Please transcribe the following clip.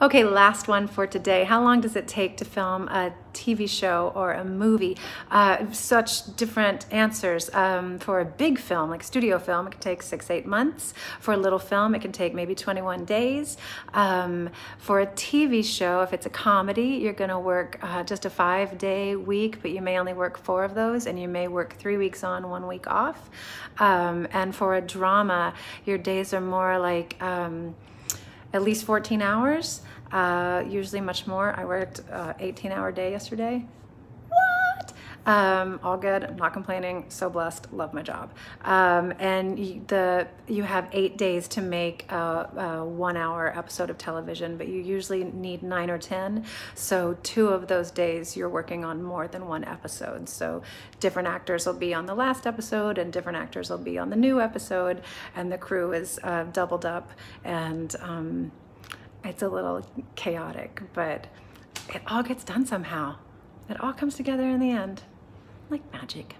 Okay, last one for today. How long does it take to film a TV show or a movie? Uh, such different answers. Um, for a big film, like studio film, it can take six, eight months. For a little film, it can take maybe 21 days. Um, for a TV show, if it's a comedy, you're going to work uh, just a five day week, but you may only work four of those, and you may work three weeks on, one week off. Um, and for a drama, your days are more like um, at least 14 hours, uh, usually much more. I worked uh, 18 hour day yesterday. Um, all good. I'm not complaining. So blessed. Love my job. Um, and you, the you have eight days to make a, a, one hour episode of television, but you usually need nine or ten. So two of those days you're working on more than one episode. So different actors will be on the last episode, and different actors will be on the new episode, and the crew is uh, doubled up and. Um, it's a little chaotic, but it all gets done somehow. It all comes together in the end, like magic.